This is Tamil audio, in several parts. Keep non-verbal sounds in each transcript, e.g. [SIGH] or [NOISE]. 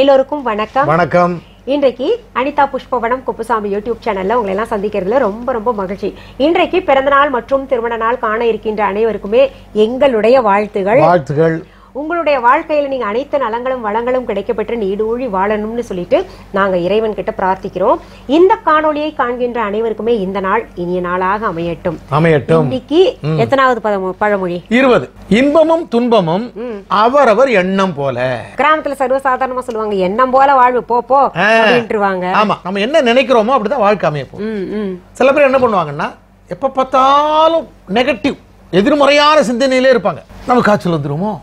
எல்லோருக்கும் வணக்கம். வணக்கம். இன்றைக்கு அனிதா புஷ்பவனம் குப்புசாமி யூடியூப் சேனல்ல உங்களை எல்லாம் சந்திக்கிறதுல ரொம்ப ரொம்ப மகிழ்ச்சி. இன்றைக்கு பிறந்தநாள் மற்றும் திருமண நாள் காண இருக்கின்ற அனைவருக்குமே எங்களுடைய வாழ்த்துகள். வாழ்த்துகள். உங்களுடைய வாழ்க்கையில நீங்க அனைத்து நலங்களும் வளங்களும் கிடைக்கப்பெற்று நீடூழி வாழணும்னு சொல்லிட்டு நாங்க இறைவன் கிட்ட பிரார்த்திக்கிறோம். இந்த காணொளியை காண்கின்ற அனைவருக்குமே இந்த நாள் இனிய நாளாக அமையட்டும். அமையட்டும். இன்னைக்கு எத்தனாவது பதமொ- பழமொழி? இருபது. இன்பமும் துன்பமும் அவரவர் எண்ணம் போல. கிராமத்துல சர்வசாதாரணமா சொல்லுவாங்க எண்ணம் போல வாழ்வு போ போ. அப்படின்ட்டுருவாங்க ஆமா நம்ம என்ன நினைக்கிறோமோ அப்படிதான் வாழ்க்கை அமைய போகும் ம் ம். சில பேர் என்ன பண்ணுவாங்கன்னா எப்ப பார்த்தாலும் நெகட்டிவ் எதிர்மறையான சிந்தனையிலே இருப்பாங்க. நமக்கு காய்ச்சல் வந்துருமோ?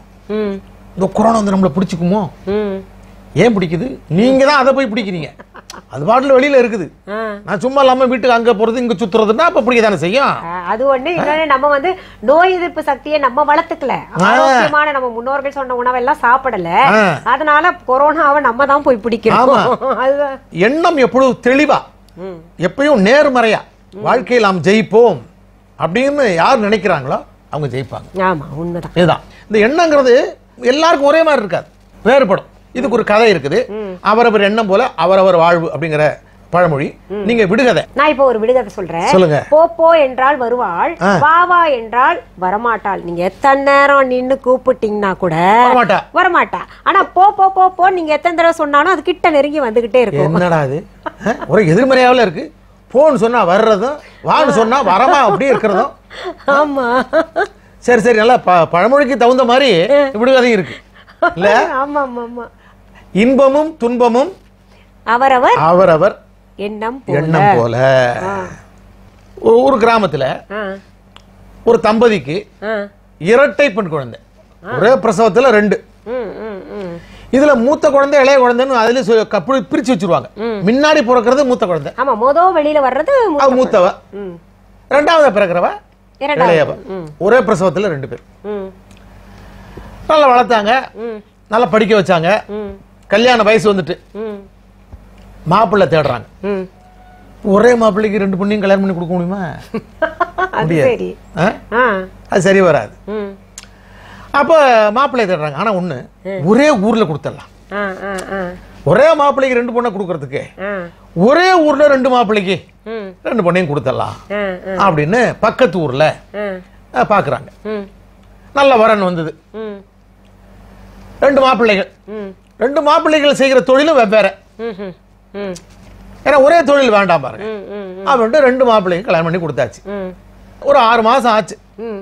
இந்த கொரோனா வந்து நம்மளை பிடிச்சிக்குமோ? ஏன் பிடிக்குது? நீங்க தான் அதை போய் பிடிக்கிறீங்க. அது பாட்டில் வெளியில இருக்குது. நான் சும்மா இல்லாம வீட்டுக்கு அங்க போறது இங்க சுத்துறதுன்னா அப்ப பிடிக்க தானே செய்யும்? அது ஒண்ணு. இன்னொன்னு நம்ம வந்து நோய் எதிர்ப்பு சக்தியை நம்ம வளர்த்துக்கல. ஆரோக்கியமான நம்ம முன்னோர்கள் சொன்ன உணவெல்லாம் சாப்பிடல. அதனால கொரோனாவை நம்ம தான் போய் பிடிக்கிறோம். எண்ணம் எப்பொழுதும் தெளிவா. எப்பயும் நேர்மறையா? வாழ்க்கையில் நாம் ஜெயிப்போம் அப்படின்னு யார் நினைக்கிறாங்களோ அவங்க ஜெயிப்பாங்க. ஆமா உண்மைதான். இதுதான். இந்த எண்ணங்கிறது எல்லாருக்கும் ஒரே மாதிரி இருக்காது. வேறுபடும் இதுக்கு ஒரு கதை இருக்குது. அவரவர் எண்ணம் போல அவரவர் வாழ்வு அப்படிங்கிற பழமொழி. நீங்க விடுகதை. நான் இப்போ ஒரு விடுகதை சொல்றேன். சொல்லுங்க. போ போ என்றால் வருவாள் வா வா என்றால் வரமாட்டாள். நீங்க எத்தனை நேரம் நின்னு கூப்பிட்டீங்கன்னா கூட வரமாட்டா. வரமாட்டா. ஆனா போ போ போ போ நீங்க எத்தனை தடவை சொன்னாலும் அது கிட்ட நெருங்கி வந்துகிட்டே இருக்கும். என்னடா அது ஒரு எதிர்மறையாவில் இருக்கு. போன்னு சொன்னா வர்றதும் வான்னு சொன்னா வரமா அப்படியே இருக்கிறதும். ஆமா. சரி சரி நல்லா ப- பழமொழிக்கு தகுந்த மாதிரி விடுகதையும் இருக்கு. இல்ல? ஆமா ஆமா ஆமா இன்பமும் துன்பமும் அவரவர் அவரவர் எண்ணம் எண்ணம் போல. ஒரு கிராமத்துல ஒரு தம்பதிக்கு. இரட்டை பெண் குழந்தை. ஒரே பிரசவத்துல ரெண்டு. இதுல மூத்த குழந்தை இளைய குழந்தைன்னு அதுல கப்பு பிரிச்சு வச்சிருவாங்க. முன்னாடி பிறக்கிறது மூத்த குழந்தை. ஆமா மொத வெளியில வர்றது மூத்தவ. ரெண்டாவது பிறக்கிறவ? இளையவ ஒரே பிரசவத்துல ரெண்டு பேர். நல்லா வளர்த்தாங்க. நல்லா படிக்க வச்சாங்க. கல்யாண வயசு வந்துட்டு. மாப்பிள்ளை தேடுறாங்க. ஒரே மாப்பிள்ளைக்கு ரெண்டு பொண்ணையும் கல்யாணம் பண்ணி கொடுக்க முடியுமா? [LAUGHS] அது முடியாது. அது சரி வராது. அப்ப மாப்பிள்ளை தேடுறாங்க. ஆனா ஒண்ணு ஒரே ஊர்ல கொடுத்துடலாம். ஒரே மாப்பிள்ளைக்கு ரெண்டு பொண்ணை கொடுக்கறதுக்கு ஒரே ஊர்ல ரெண்டு மாப்பிள்ளைக்கு ரெண்டு பொண்ணையும் கொடுத்துடலாம் அப்படின்னு பக்கத்து ஊர்ல பாக்குறாங்க. நல்ல வரன் வந்தது. ரெண்டு மாப்பிள்ளைகள். ம். ரெண்டு மாப்பிள்ளைகள் செய்கிற தொழிலும் வெவ்வேறு. ஏன்னா ஒரே தொழில் வேண்டாம் பாருங்க. அப்படின்ட்டு ரெண்டு மாப்பிள்ளைக்கு கல்யாணம் பண்ணி கொடுத்தாச்சு. ஒரு ஆறு மாசம் ஆச்சு. ம்.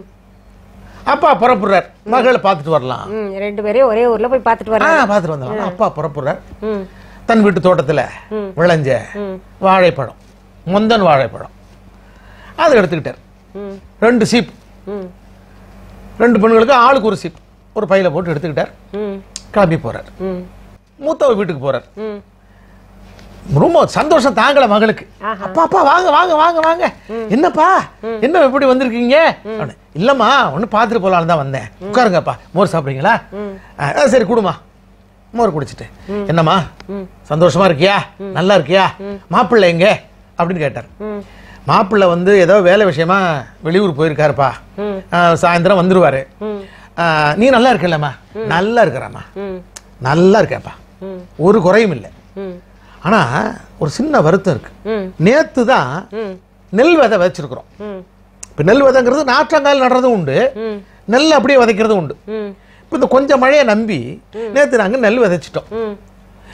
அப்பா புறப்படுறார். மகளை பார்த்துட்டு வரலாம். ரெண்டு பேரையும் ஒரே ஊர்ல போய் பார்த்துட்டு வர்றாங்க பார்த்துட்டு வந்துடலாம். அப்பா புறப்படுறார். தன் வீட்டு தோட்டத்துல விளைஞ்ச வாழைப்பழம். முந்தன் வாழைப்பழம். அதை எடுத்துக்கிட்டார். ரெண்டு சீப். ரெண்டு பெண்களுக்கு ஆளுக்கு ஒரு சீப். ஒரு பையில போட்டு எடுத்துக்கிட்டார். கிளம்பி போறார். ம். மூத்தவ வீட்டுக்கு போறார். ரொம்ப சந்தோஷம் தாங்கல மகளுக்கு. அப்பா அப்பா வாங்க வாங்க வாங்க வாங்க. என்னப்பா? என்ன எப்படி வந்திருக்கீங்க. இல்லம்மா ஒண்ணு பார்த்துட்டு போலான்னு தான் வந்தேன். உட்காருங்கப்பா. மோர் சாப்பிடுறீங்களா? சரி குடுமா. மோர் குடிச்சிட்டு. என்னம்மா? சந்தோஷமா இருக்கியா? நல்லா இருக்கியா? மாப்பிள்ளை எங்க? அப்படின்னு கேட்டார். மாப்பிள்ளை வந்து ஏதோ வேலை விஷயமா வெளியூர் போயிருக்காருப்பா. சாயந்தரம் வந்துருவாரு. நீ நல்லா இருக்கலம்மா. நல்லா இருக்கிறாம்மா. நல்லா இருக்கேன்ப்பா. ம். ஒரு குறையும் இல்லை. ஆனா ஒரு சின்ன வருத்தம் இருக்கு. நேத்து தான் நெல் விதை விதைச்சிருக்கிறோம். இப்போ நெல் விதைங்கிறது நாற்றங்கால் நடுறதும் உண்டு. நெல் அப்படியே விதைக்கிறதும் உண்டு. இப்போ இந்த கொஞ்சம் மழையை நம்பி நேத்து நாங்க நெல் விதைச்சிட்டோம்.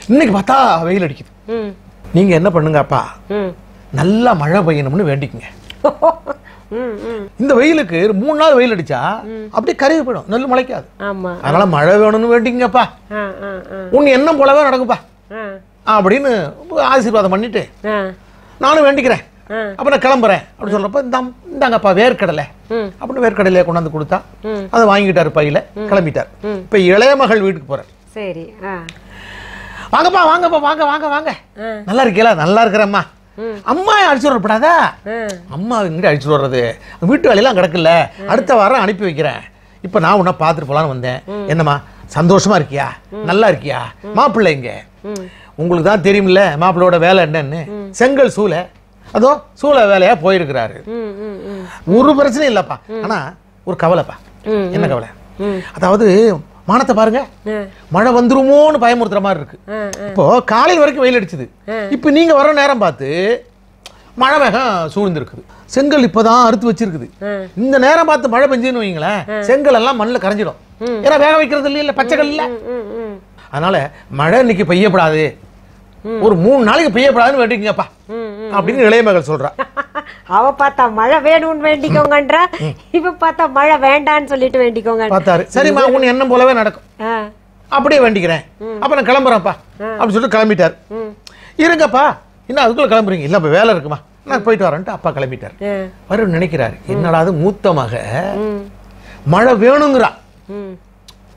இன்னைக்கு பார்த்தா வெயில் அடிக்குது. ம். நீங்க என்ன பண்ணுங்கப்பா? நல்லா மழை பெய்யணும்னு வேண்டிக்குங்க. [LAUGHS] இந்த வெயிலுக்கு மூணு நாள் வெயில் அடிச்சா அப்படியே கருவி போயிடும். நெல் முளைக்காது. அதனால மழை வேணும்னு வேண்டிங்கப்பா உன் எண்ணம் போலவே நடக்குப்பா. அப்படின்னு ஆசீர்வாதம் பண்ணிட்டு நானும் வேண்டிக்கிறேன். அப்ப நான் கிளம்புறேன் அப்படின்னு சொல்றப்ப இந்த இந்தாங்கப்பா வேர்க்கடலை. அப்படின்னு வேர்க்கடலையை கொண்டாந்து கொடுத்தா. அதை வாங்கிட்டாரு பையில கிளம்பிட்டார். இப்ப இளைய மகள் வீட்டுக்கு போறார் சரி வாங்கப்பா வாங்கப்பா வாங்க வாங்க வாங்க. நல்லா இருக்கீங்களா? நல்லா இருக்கிறேம்மா. அம்மா அழிச்சு வரப்படாதா? ஆ. அம்மா எங்கிட்ட அழிச்சு வர்றது? வீட்டு வேலையெல்லாம் கிடக்குல்ல. அடுத்த வாரம் அனுப்பி வைக்கிறேன். இப்ப நான் உன்னை பார்த்துட்டு போலான்னு வந்தேன். என்னம்மா சந்தோஷமா இருக்கியா? நல்லா இருக்கியா? மாப்பிள்ளை எங்க? உங்களுக்கு தான் தெரியுமில்ல மாப்பிள்ளையோட வேலை என்னன்னு. செங்கல் சூளை அதோ சூளை வேலையா போயிருக்கிறாரு. ஒரு பிரச்சனையும் இல்லப்பா. ஆனா ஒரு கவலைப்பா. என்ன கவலை? அதாவது மானத்தை பாருங்க. மழை வந்துருமோன்னு பயமுறுத்துற மாதிரி இருக்கு. இப்போ காலையில் வரைக்கும் வெயில் அடிச்சுது. இப்போ நீங்க வர நேரம் பார்த்து மழை வேகம் சூழ்ந்திருக்குது. செங்கல் இப்பதான் அறுத்து வச்சிருக்குது. இந்த நேரம் பார்த்து மழை பெஞ்சுன்னு வைங்களேன் செங்கல் எல்லாம் மண்ணில் கரைஞ்சிடும். ஏன்னா வேக வைக்கிறது இல்ல இல்ல ம், ம். அதனால மழை இன்னைக்கு பெய்யப்படாது. ஒரு மூணு நாளைக்கு பெய்யப்படாதுன்னு வேண்டிங்கப்பா அப்படின்னு இளைய மகள் சொல்றா. [LAUGHS] அவ பார்த்தா மழை வேணும்னு வேண்டிக்கோங்கன்றா. இவ பார்த்தா மழை வேண்டான்னு சொல்லிட்டு வேண்டிக்கோங்க பார்த்தாரு. சரிம்மா உன் எண்ணம் போலவே நடக்கும். அப்படியே வேண்டிக்கிறேன். அப்ப நான் கிளம்புறேன்ப்பா. அப்படின்னு சொல்லிட்டு கிளம்பிட்டார். இருங்கப்பா இன்னும் அதுக்குள்ள கிளம்புறீங்க. இல்ல இப்ப வேலை இருக்குமா? நான் போயிட்டு வரேன்ட்டு அப்பா கிளம்பிட்டார். வரும் நினைக்கிறாரு. என்னடா அது மூத்த மக? ம், மழை வேணுங்கிறா.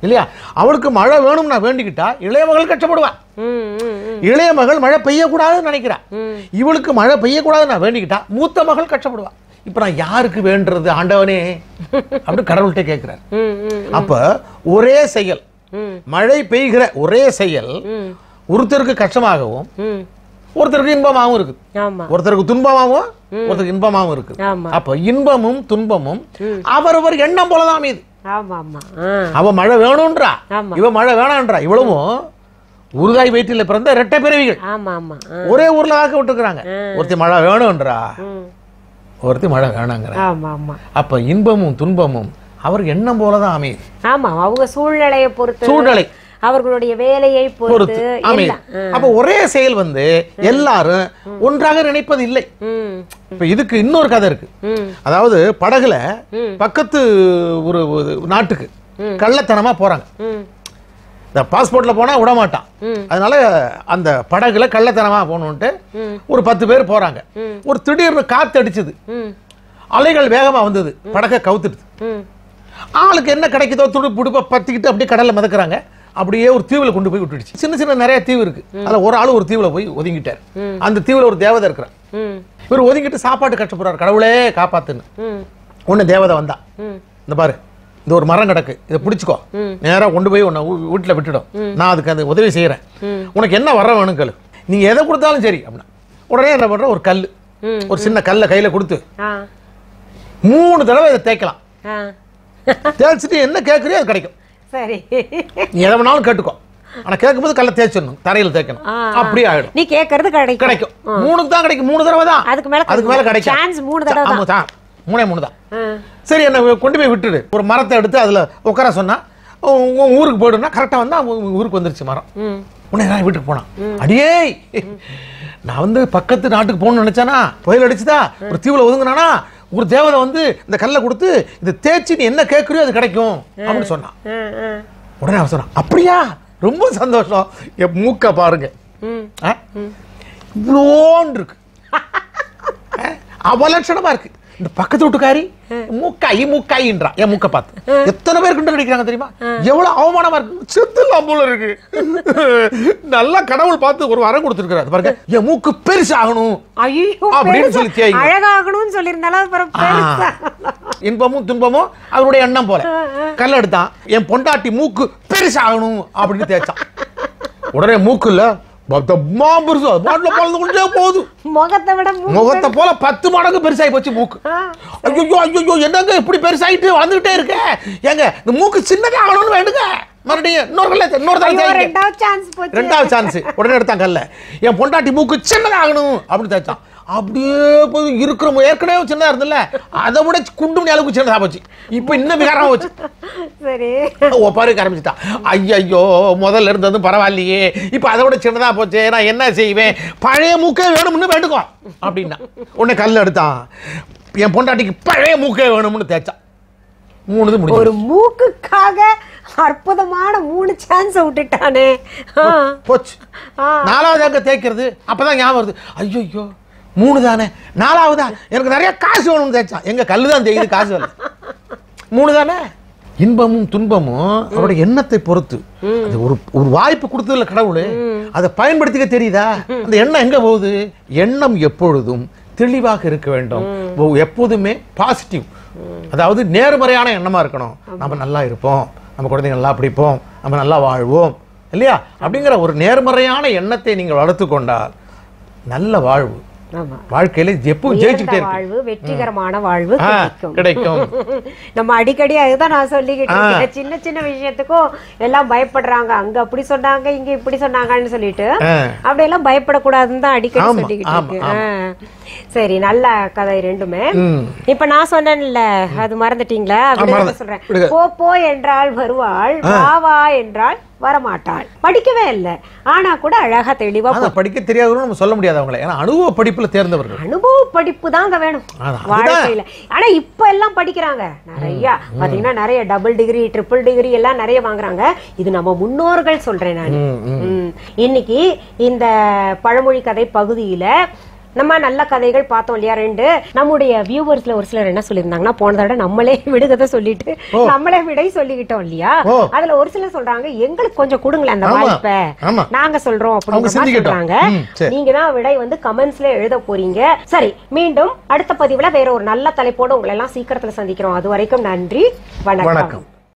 இல்லையா? அவளுக்கு மழை வேணும்னு நான் வேண்டிக்கிட்டா இளைய மகள் கஷ்டப்படுவா. ம், ம், ம். இளைய மகள் மழை பெய்யக்கூடாதுன்னு நினைக்கிறா. இவளுக்கு மழை பெய்யக்கூடாதுன்னு நான் வேண்டிக்கிட்டா மூத்த மகள் கஷ்டப்படுவா. இப்ப நான் யாருக்கு வேண்டுறது ஆண்டவனே? அப்படி கடவுள்கிட்ட கேட்கிறார் அப்ப ஒரே செயல். மழை பெய்கிற ஒரே செயல் ஒருத்தருக்கு கஷ்டமாகவும். ஒருத்தருக்கு இன்பமாகவும் இருக்குது. ஆமா. ஒருத்தருக்கு துன்பமாகவும் ஒருத்தருக்கு இன்பமாகவும் இருக்குது. ஆமா. அப்ப இன்பமும் துன்பமும் அவரவர் எண்ணம் போலதான் அமையுது அவ மழை வேணும்ன்றா. இவ மழை வேணான்றா. இவ்வளவும் உருகாய் வயிற்றில் பிறந்த இரட்டை பிறவிகள். ஆமா ஆமா. ஆ, ஒரே ஊர்ல ஆக்க விட்டுருக்காங்க ஒருத்தி மழை வேணும்ன்றா. ஒருத்தி மழை வேணாங்கிற. ஆமா ஆமா. அப்ப இன்பமும் துன்பமும் அவர் எண்ணம் போலதான் அமையுது. ஆமா அவங்க சூழ்நிலையை பொறுத்து சூழ்நிலை. அவர்களுடைய வேலையை பொறுத்து. அப்ப ஒரே செயல் வந்து எல்லாரும் ஒன்றாக நினைப்பது இல்லை. இப்ப இதுக்கு இன்னொரு கதை இருக்கு. அதாவது படகுல பக்கத்து ஒரு நாட்டுக்கு கள்ளத்தனமா போறாங்க. இந்த பாஸ்போர்ட்ல போனா விட மாட்டான். அதனால அந்த படகுல கள்ளத்தனமா போகணுன்ட்டு. ஒரு பத்து பேர் போறாங்க. ம். ஒரு திடீர்னு காத்து அடிச்சது அலைகள் வேகமா வந்தது. படகை கவுத்துடுது. ஆளுக்கு என்ன கிடைக்குதோ துடு புடுப்ப பத்திக்கிட்டு அப்படியே கடல்ல மிதக்குறாங்க. அப்படியே ஒரு தீவுல கொண்டு போய் விட்டுடுச்சு. சின்ன சின்ன நிறைய தீவு இருக்கு. அதுல ஒரு ஆளு ஒரு தீவுல போய் ஒதுங்கிட்டார். அந்த தீவுல ஒரு தேவதை இருக்கிறார். இவர் ஒதுங்கிட்டு சாப்பாட்டு கஷ்டப்படுறாரு கடவுளே காப்பாத்துன்னு. ஒண்ணு தேவதை வந்தா. இந்த பாரு. இந்த ஒரு மரம் கிடக்கு. இதை பிடிச்சிக்கோ. நேரா கொண்டு போய் உன்னை வீட்டுல விட்டுடும். நான் அதுக்கு அந்த உதவி செய்யறேன் உனக்கு என்ன வர வேணும் கேளு. நீங்க எதை கொடுத்தாலும் சரி அப்படின்னா உடனே என்ன பண்ற? ஒரு கல். ஒரு சின்ன கல்லை கையில கொடுத்து மூணு தடவை இதை தேய்க்கலாம். தேய்ச்சிட்டு என்ன கேட்குறியோ அது கிடைக்கும். சரி. நீ எதை வேணாலும் கேட்டுக்கோ. ஆனா கேட்கும்போது கல்லை தேய்ச்சிடணும். தரையில தேய்க்கணும். அப்படியே ஆயிடும். நீ கேட்கறது கிடைக்கும். கிடைக்கும். மூணுக்கு தான் கிடைக்கும். மூணு தடவை தான். அதுக்கு மேல அதுக்கு மேல கிடைக்கும். சான்ஸ் மூணு தடவை தான். மூணே மூணு தான். சரி என்ன கொண்டு போய் விட்டுடு. ஒரு மரத்தை எடுத்து அதுல உட்கார சொன்னா உன் ஊருக்கு போயிடுனா கரெக்டா வந்தா உன் ஊருக்கு வந்துருச்சு மரம். உடனே நான் வீட்டுக்கு போனான் அடியே! நான் வந்து பக்கத்து நாட்டுக்கு போகணும்னு நினைச்சானா? புயல் அடிச்சுதா? ஒரு தீவுல ஒதுங்கினானா? ஒரு தேவதை வந்து இந்த கல்லை கொடுத்து இதை தேய்ச்சி நீ என்ன கேட்குறியோ அது கிடைக்கும். அப்படின்னு சொன்னான். உடனே அவன் சொன்னான் அப்படியா? ரொம்ப சந்தோஷம். என் மூக்க பாருங்க? இவ்வளோன்னு இருக்கு. ஆ? அவலட்சணமா இருக்கு. இந்த பக்கத்து வீட்டுக்காரி மூக்காயி மூக்காயின்றா. என் மூக்க பார்த்து. எத்தனை பேர் கிட்ட நடிக்கிறாங்க தெரியுமா? எவ்வளவு அவமானமா இருக்கு. செத்துலாம் போல இருக்கு. நல்லா கடவுள் பார்த்து ஒரு வரம் கொடுத்துருக்காரு பாருங்க என் மூக்கு பெருசாகணும் அப்படின்னு சொல்லி. அழகாகணும்னு சொல்லியிருந்தாலும் இன்பமும் துன்பமும் அவருடைய எண்ணம் போல. கல் எடுத்தான். என் பொண்டாட்டி மூக்கு பெருசாகணும் அப்படின்னு தேய்ச்சான். உடனே மூக்கு இல்ல. பத்தமா பெருசு பாட்டுல கொண்டே போகுது. முகத்தை விட முகத்தை போல பத்து மடங்கு பெருசாகி போச்சு மூக்கு. ஐயோ ஐயோ என்னங்க இப்படி பெருசாயிட்டு வந்துகிட்டே இருக்க? ஏங்க இந்த மூக்கு சின்னதா ஆகணும்னு வேண்டுங்க மறுபடியும் இன்னொரு இன்னொரு. ரெண்டாவது சான்ஸ் உடனே எடுத்தான் கல்ல. என் பொண்டாட்டி மூக்கு சின்னதாகணும் அப்படின்னு தேய்ச்சான். அப்படியே போய் இருக்கிற ஏற்கனவே சின்னதா இருந்தல அதை விட குண்டு மணி அளவுக்கு சின்னதா போச்சு. இப்போ இன்னும் விகாரமா போச்சு. சரி. ஒப்பாருக்கு ஆரம்பிச்சிட்டான் ஐயோ முதல்ல இருந்ததும் பரவாயில்லையே. இப்போ அதை விட சின்னதா போச்சு நான் என்ன செய்வேன்? பழைய மூக்கே வேணும்னு வேண்டுக்கோ அப்படின்னா உடனே கல் எடுத்தான். என் பொண்டாட்டிக்கு பழைய மூக்கே வேணும்னு தேய்ச்சான். மூணு ஒரு மூக்குக்காக அற்புதமான மூணு சான்ஸ் விட்டுட்டானே. போச்சு. நாலாவது அங்க தேய்க்கிறது அப்பதான் ஞாபகம் வருது. ஐயோ மூணு தானே நாலாவதா? எனக்கு நிறைய காசு வேணும்னு தேய்ச்சான் எங்க கல்லு தான் தேய்க்குது காசு வரல மூணு தானே இன்பமும் துன்பமும் அவருடைய எண்ணத்தை பொறுத்து. அது ஒரு ஒரு வாய்ப்பு கொடுத்ததுல கடவுள். அதை பயன்படுத்திக்க தெரியுதா? அந்த எண்ணம் எங்க போகுது? எண்ணம் எப்பொழுதும் தெளிவாக இருக்க வேண்டும். எப்போதுமே பாசிட்டிவ் அதாவது நேர்மறையான எண்ணமா இருக்கணும். நம்ம நல்லா இருப்போம். நம்ம குழந்தைங்க நல்லா பிடிப்போம். நம்ம நல்லா வாழ்வோம். இல்லையா? அப்படிங்கிற ஒரு நேர்மறையான எண்ணத்தை நீங்கள் வளர்த்து கொண்டால் நல்ல வாழ்வு வாழ்க்கையில எப்பவும் இருக்கு. வாழ்வு வெற்றிகரமான வாழ்வு கிடைக்கும். [LAUGHS] நம்ம அடிக்கடி அதுதான் நான் சொல்லிக்கிட்டு சின்ன சின்ன விஷயத்துக்கும் எல்லாம் பயப்படுறாங்க. அங்க அப்படி சொன்னாங்க இங்க இப்படி சொன்னாங்கன்னு சொல்லிட்டு ஆ. அப்படியெல்லாம் பயப்படக்கூடாதுன்னு தான் அடிக்கடி சொல்லிக்கிட்டு ஆ. சரி நல்ல கதை ரெண்டுமே. இப்ப நான் சொன்னேன்ல அது மறந்துட்டீங்களா? அப்படி மறந்து- சொல்றேன். போ போ என்றால் வருவாள் வா என்றால் வரமாட்டாள். படிக்கவே இல்லை. ஆனா கூட அழகா தெளிவா படிக்க தெரியாதவங்க நம்ம சொல்ல முடியாது அவங்கள. ஏன்னா அனுபவ படிப்புல தேர்ந்தவர்கள். அனுபவ படிப்பு தாங்க வேணும். வாழ்க்கையில. ஆனா இப்ப எல்லாம் படிக்கிறாங்க. நிறைய. பாத்தீங்கன்னா நிறைய டபுள் டிகிரி ட்ரிபிள் டிகிரி எல்லாம் நிறைய வாங்குறாங்க. இது நம்ம முன்னோர்கள் சொல்றேன் நான். இன்னைக்கு இந்த பழமொழி கதை பகுதியில நம்ம நல்ல கதைகள் பார்த்தோம் இல்லையா ரெண்டு நம்முடைய வியூவர்ஸ்ல ஒரு சிலர் என்ன சொல்லியிருந்தாங்கன்னா போன தடவை நம்மளே [LAUGHS] விடுகதை சொல்லிட்டு நம்மளே விடை சொல்லிக்கிட்டோம் இல்லையா. அதுல ஒரு சிலர் சொல்றாங்க எங்களுக்கு கொஞ்சம் கொடுங்களேன் அந்த. வாய்ப்பை. நாங்க சொல்றோம் சிந்திக்கட்டும். சொல்றாங்க. நீங்க தான் விடை வந்து கமெண்ட்ஸ்ல எழுத போறீங்க சரி மீண்டும் அடுத்த பதிவுல வேற ஒரு நல்ல தலைப்போடு உங்களை எல்லாம் சீக்கிரத்துல சந்திக்கிறோம் அது வரைக்கும் நன்றி வணக்கம்